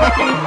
fucking